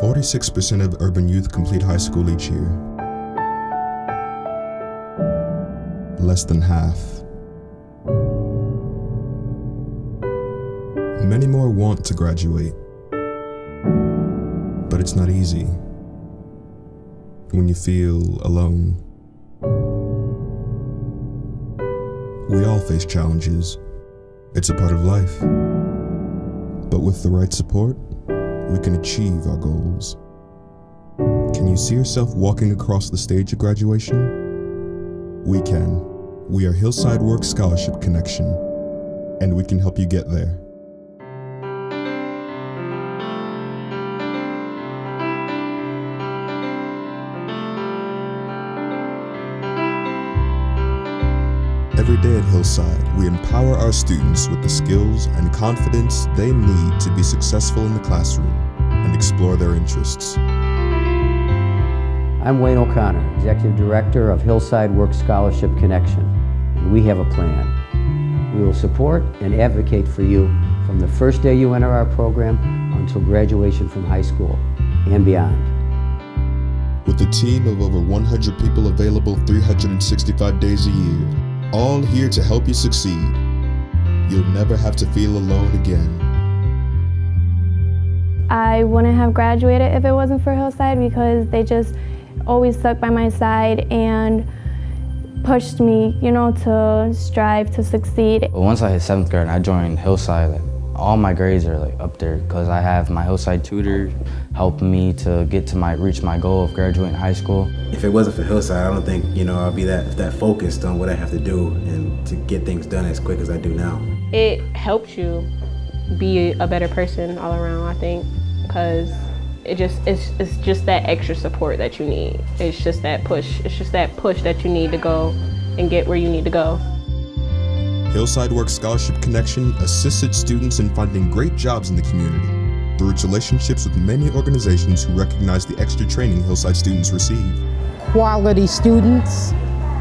36% of urban youth complete high school each year. Less than half. Many more want to graduate, but it's not easy when you feel alone. We all face challenges. It's a part of life. But with the right support, we can achieve our goals. Can you see yourself walking across the stage of graduation? We can. We are Hillside Work Scholarship Connection, and we can help you get there. Every day at Hillside, we empower our students with the skills and confidence they need to be successful in the classroom and explore their interests. I'm Wayne O'Connor, Executive Director of Hillside Work Scholarship Connection, and we have a plan. We will support and advocate for you from the first day you enter our program until graduation from high school and beyond. With a team of over 100 people available 365 days a year, all here to help you succeed. You'll never have to feel alone again. I wouldn't have graduated if it wasn't for Hillside because they just always stuck by my side and pushed me, you know, to strive to succeed. Once I hit seventh grade, I joined Hillside all my grades are like up there because I have my Hillside tutor helping me to get to my reach my goal of graduating high school. If it wasn't for Hillside, I don't think you know I'd be that that focused on what I have to do and to get things done as quick as I do now. It helps you be a better person all around. I think because it just it's it's just that extra support that you need. It's just that push. It's just that push that you need to go and get where you need to go. Hillside Work Scholarship Connection assists its students in finding great jobs in the community through its relationships with many organizations who recognize the extra training Hillside students receive. Quality students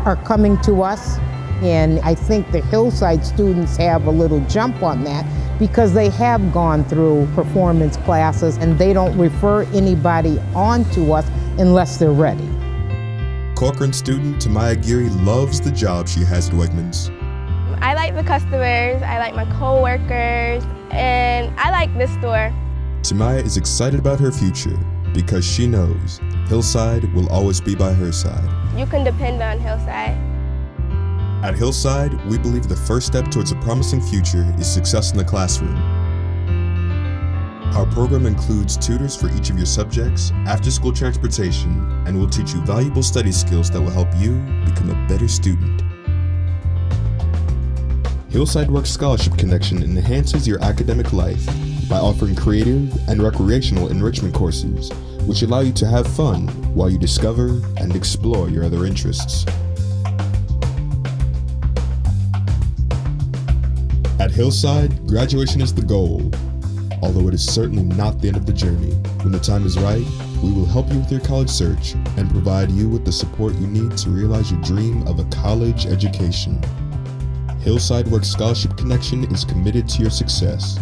are coming to us, and I think the Hillside students have a little jump on that because they have gone through performance classes and they don't refer anybody on to us unless they're ready. Corcoran student Tamaya Geary loves the job she has at Wegmans. I like the customers, I like my co-workers, and I like this store. Tamaya is excited about her future because she knows Hillside will always be by her side. You can depend on Hillside. At Hillside, we believe the first step towards a promising future is success in the classroom. Our program includes tutors for each of your subjects, after-school transportation, and will teach you valuable study skills that will help you become a better student. Hillside Work Scholarship Connection enhances your academic life by offering creative and recreational enrichment courses, which allow you to have fun while you discover and explore your other interests. At Hillside, graduation is the goal, although it is certainly not the end of the journey. When the time is right, we will help you with your college search and provide you with the support you need to realize your dream of a college education. Hillside Work Scholarship Connection is committed to your success.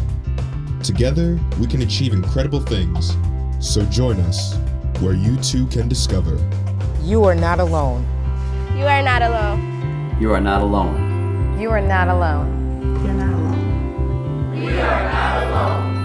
Together, we can achieve incredible things. So join us where you too can discover. You are not alone. You are not alone. You are not alone. You are not alone. You're not alone. We are not alone.